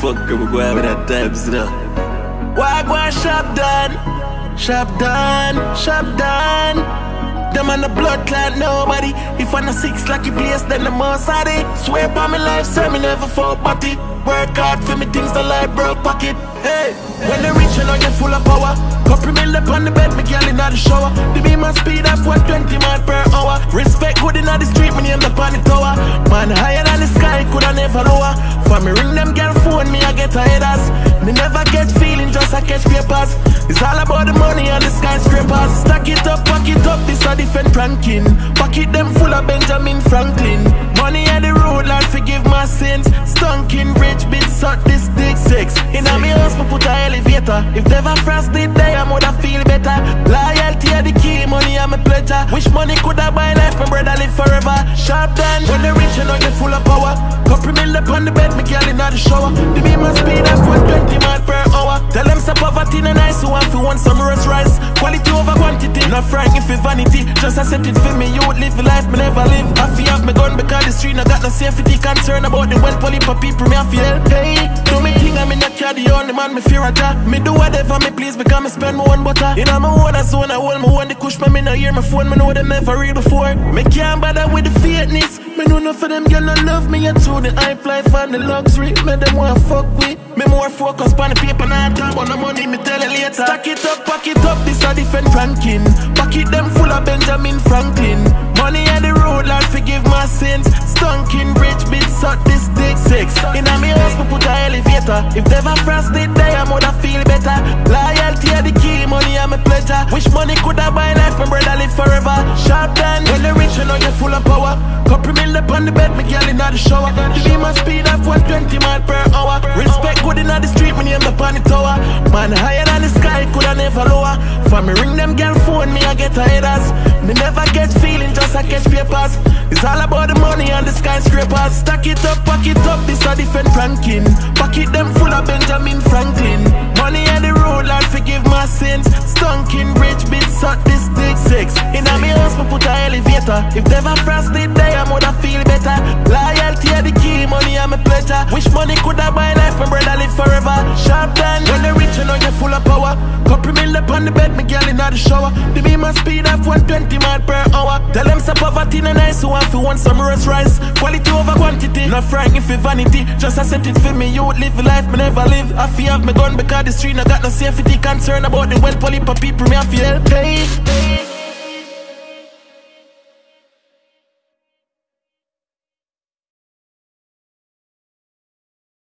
fucker, we go have that times now. Why go shop done? Shop done, shop done. Them on the blood clot, nobody. If I'm a six lucky place, then the most of it. Swear by my life, say me never fall body. Work hard for me things the like broke pocket. Hey, when they reach, you know you're full of power. Couple mil up on the bed, me girl in the shower. The beam my speed of 120 mile per hour. Respect good in the street, me name the on the tower. Man higher than the sky, coulda never lower. For me ring them girl phone, me I get headers. Me never get feeling, just I catch papers. It's all about the money and the skyscrapers. Stack it up, pack it up, this a different ranking. Pocket them full of Benjamin Franklin. Money on the road, Lord forgive my sins. Stunking rich bitch, suck this dick six. In a me house, me put a elevator. If never frost did day, I woulda feel better. Loyalty are the key, money I'm a pleasure. Wish money coulda buy life, my brother live forever. Sharp done. When the rich, you know you're full of on the bed, me girl in the shower. The beam my speed of 120 mile per hour. Tell them say poverty no nice, so one for one some roast rice. Quality over quantity, not frightened for vanity. Just accept it for me, you would live a life me never live. I feel have me gun because the street I got no safety concern about the well poly for people me I feel. Hey, The only man me fear attack. Me do whatever me please because me spend my own butter. You know, my own zone, I hold my own the kush, me no hear my phone, me know them never read before. Me can't bother with the fakeness. Me know enough of them girl no love me yet through the hype life and the luxury. Me them want fuck with. Me more focus on the paper now talk on the money. Me tell you later. Stack it up, pack it up. This a different ranking. Pocket them full of Benjamin Franklin. Money on the road, Lord forgive my sins. Six. In a me house, me put a elevator. If never frost it there, I woulda feel better. Loyalty are the key, money I'm a pleasure. Wish money coulda buy life, my brother live forever. Sharp done. When they rich, you know you're full of power. Couple mil up on the bed, me girl in the shower. The my speed of 120 mile per hour. Respect good in the street, me name the on the tower. Man higher than the sky, coulda never lower. For me ring them girl phone, me I get a headers. Me never get feeling, just I catch papers. It's all about the money and the skyscrapers. Stack it up, pack it up, this a different ranking. Pocket them full of Benjamin Franklin. Money and the road, Lord forgive my sins. Stunking rich bitch, suck this dick six. In a me house, me put a elevator. If never frost it there, I woulda feel better. Loyalty are the key, money I'm a pleasure. Wish money coulda buy life, my brother the shower. The beam my speed of 120 mile per hour. Tell them say poverty no nice, one for one some roast rice. Quality over quantity, not frightened for vanity. Just accept it for me, you would live a life me never live. I feel have me gun because the street no got no safety concern about the well poly people me I feel help. Hey.